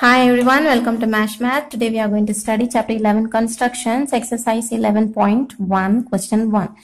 Hi everyone, welcome to MASH Math. Today we are going to study chapter 11 constructions, exercise 11.1, question 1.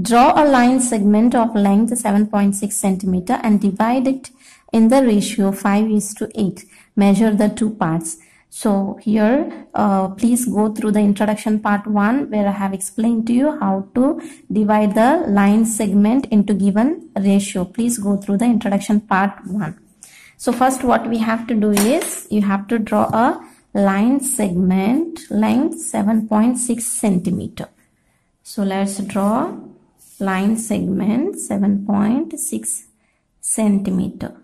Draw a line segment of length 7.6 centimeter and divide it in the ratio 5 is to 8. Measure the two parts. So here, uh, please go through the introduction part 1 where I have explained to you how to divide the line segment into given ratio. Please go through the introduction part 1. So first what we have to do is you have to draw a line segment length 7.6 centimeter. So let's draw line segment 7.6 centimeter.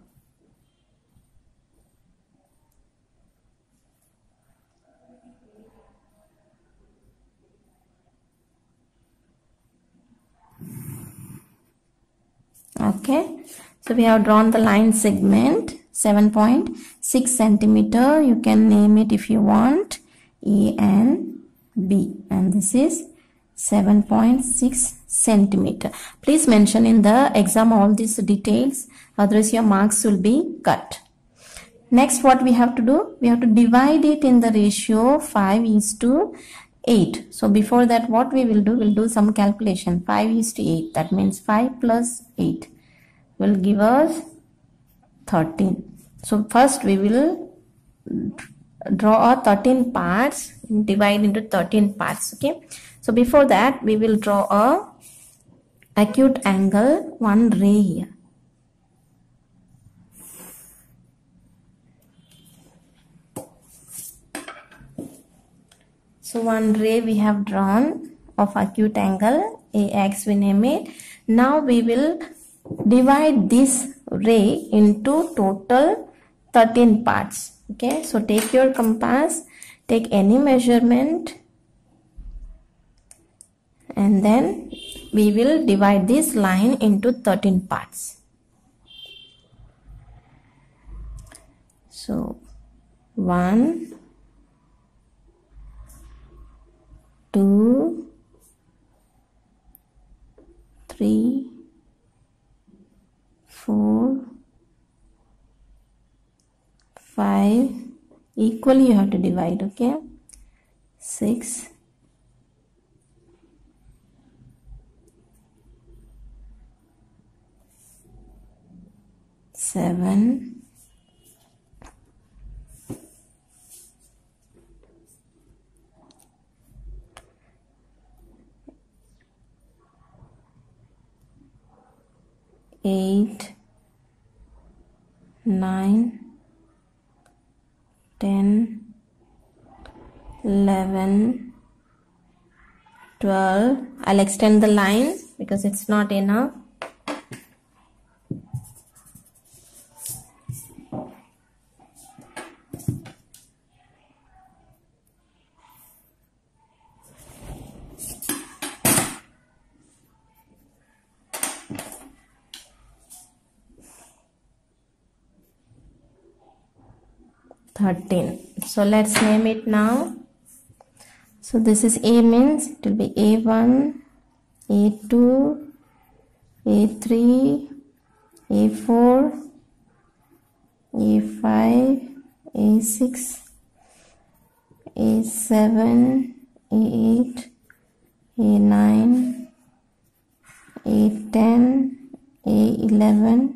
Okay, so we have drawn the line segment 7.6 centimeter. You can name it if you want A and B and this is 7.6 centimeter. Please mention in the exam all these details otherwise your marks will be cut. Next what we have to do? We have to divide it in the ratio 5 is to 8. So before that what we will do? We'll do some calculation. 5 is to 8. That means 5 plus 8 will give us 13. So first we will draw a 13 parts divide into 13 parts okay? So before that we will draw a acute angle one ray here. So one ray we have drawn of acute angle ax we name it. Now we will divide this ray into total 13 parts okay? So take your compass take any measurement and then we will divide this line into 13 parts. So 1 2 3 4 5 equally you have to divide okay? 6 7 8 9 11 12 I'll extend the line because it's not enough Thirteen. So let's name it now. So this is A means it will be A1, A2, A3, A4, A5, A6, A7, A8, A9, A10, A11,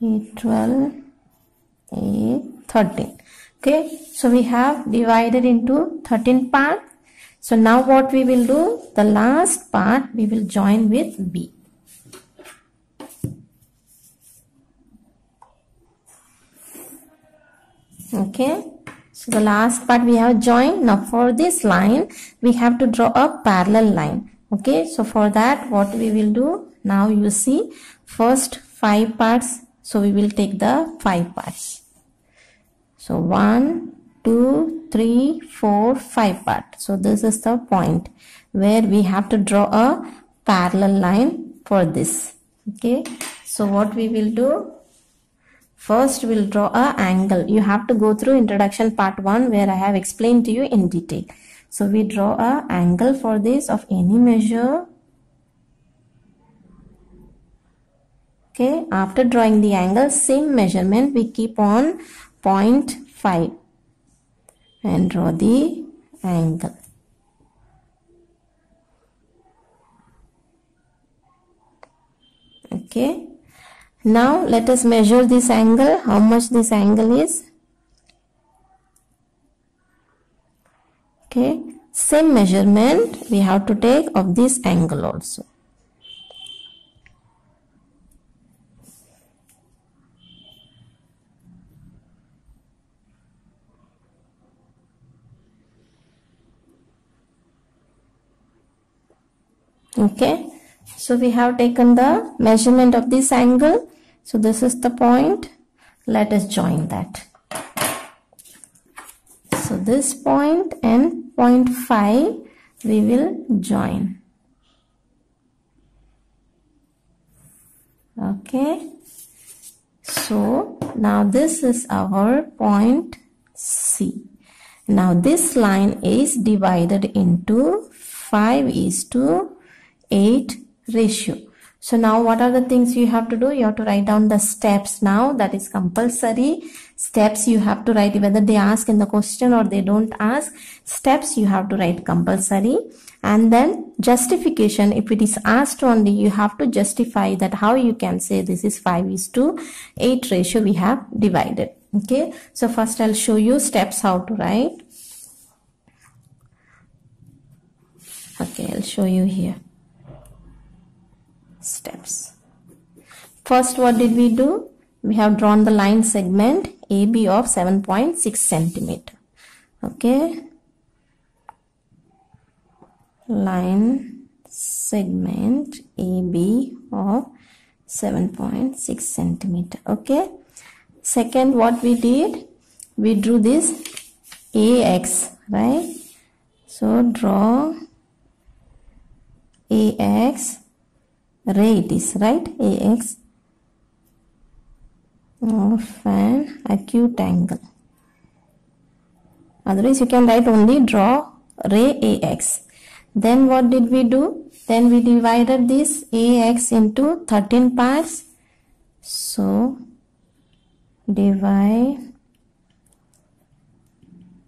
A12, A13 okay so we have divided into 13 parts so now what we will do? The last part we will join with B. Okay so the last part we have joined. Now for this line we have to draw a parallel line. Okay so for that what we will do? Now you see first five parts so we will take the five parts so one two three four five part. So this is the point where we have to draw a parallel line for this. Okay? So what we will do? First we'll draw a angle. You have to go through introduction part 1 where i have explained to you in detail. So we draw a angle for this of any measure. Okay? After drawing the angle same measurement we keep on 0.5 5 and draw the angle. Okay. Now let us measure this angle. How much this angle is? Okay. Same measurement we have to take of this angle also okay. So we have taken the measurement of this angle. So this is the point. Let us join that. So this point and point 5 we will join. Okay. So now this is our point C. Now this line is divided into 5 is to 8 ratio. So now what are the things you have to do? You have to write down the steps now that is compulsory. Steps you have to write whether they ask in the question or they don't ask. Steps you have to write compulsory and then justification if it is asked only you have to justify that how you can say this is 5 is to 8 ratio we have divided. Okay. So first I'll show you steps how to write. Okay, I'll show you here steps. First, what did we do? We have drawn the line segment AB of 7.6 centimeter. Okay. Line segment AB of 7.6 centimeter. Okay. Second, what we did? We drew this AX, right? So, draw AX ray is right? Ax of an acute angle. Otherwise you can write only draw ray ax then what did we do? Then we divided this ax into 13 parts so divide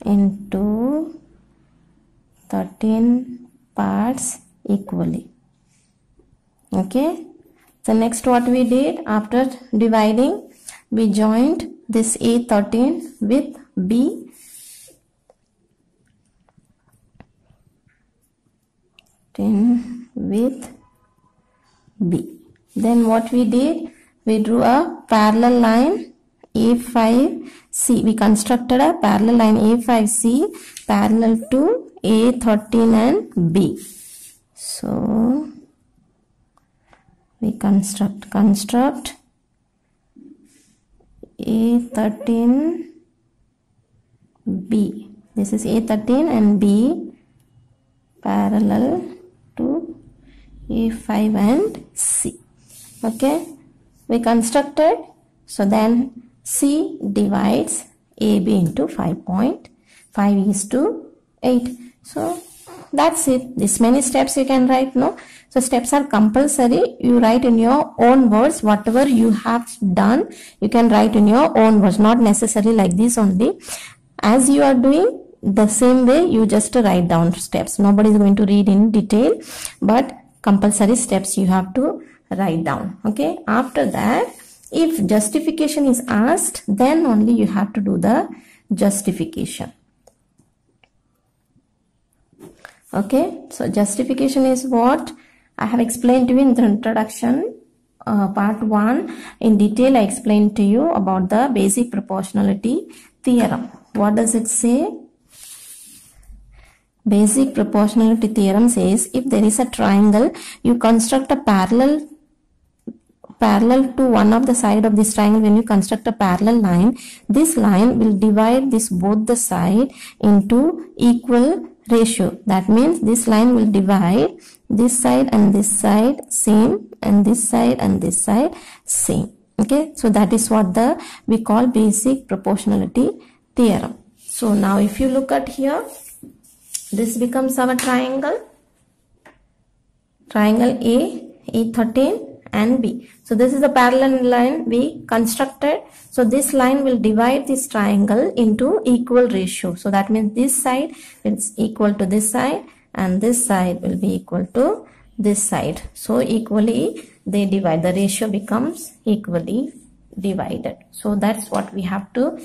into 13 parts equally okay? So next what we did after dividing we joined this a13 with b. 10 with b. Then what we did we drew a parallel line a5c we constructed a parallel line a5c parallel to a13 and b. So we construct construct. A13 b. This is a13 and b parallel to a5 and c. Okay? We constructed. So then c divides ab into 5.5 is to 8 so that's it this many steps you can write no so steps are compulsory. You write in your own words. Whatever you have done, you can write in your own words. Not necessarily like this only. As you are doing the same way, you just write down steps. Nobody is going to read in detail. But compulsory steps you have to write down. Okay. After that, if justification is asked, then only you have to do the justification okay so justification is what I have explained to you in the introduction uh, part 1 in detail I explained to you about the basic proportionality theorem. What does it say? Basic proportionality theorem says if there is a triangle you construct a parallel parallel to one of the side of this triangle when you construct a parallel line this line will divide this both the side into equal ratio. That means this line will divide this side and this side same and this side and this side same. Okay? So that is what the we call basic proportionality theorem. So now if you look at here this becomes our triangle. Triangle a a13 and B. So this is the parallel line we constructed. So this line will divide this triangle into equal ratio. So that means this side is equal to this side and this side will be equal to this side. So equally they divide. The ratio becomes equally divided. So that's what we have to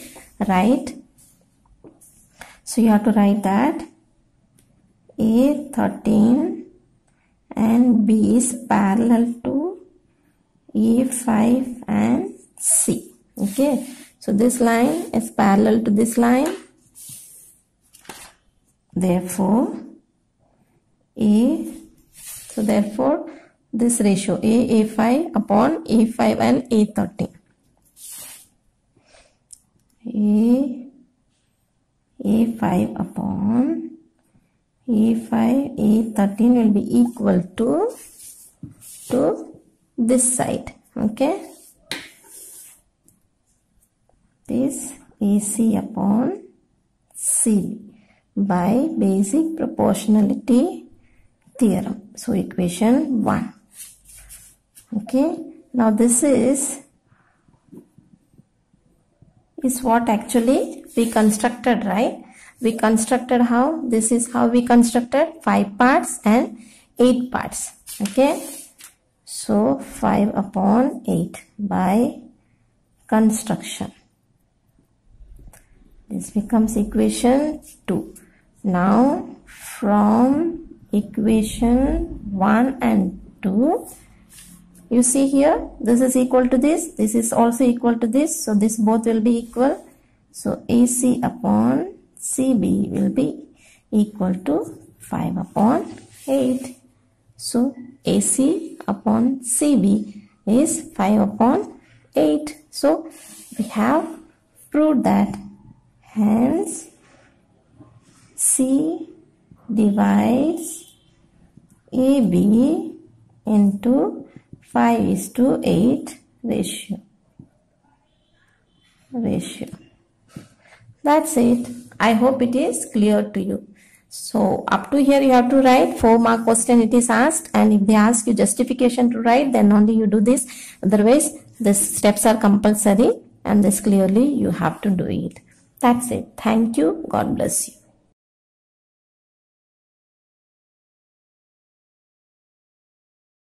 write. So you have to write that A13 and B is parallel to A5 and C. Okay. So this line is parallel to this line. Therefore, A, so therefore this ratio A, A5 upon A5 and A13. A, A5 upon A5, A13 will be equal to, to this side. Okay. This AC upon C by basic proportionality theorem. So equation 1. Okay. Now this is is what actually we constructed right we constructed how this is how we constructed 5 parts and 8 parts okay so 5 upon 8 by construction. This becomes equation 2 now from equation 1 and 2 you see here this is equal to this this is also equal to this so this both will be equal. So AC upon CB will be equal to 5 upon 8 so AC upon CB is 5 upon 8 so we have proved that hence C divides AB into 5 is to 8 ratio ratio. That's it. I hope it is clear to you so up to here you have to write. 4 mark question it is asked. And if they ask you justification to write then only you do this. Otherwise the steps are compulsory and this clearly you have to do it. That's it. Thank you. God bless you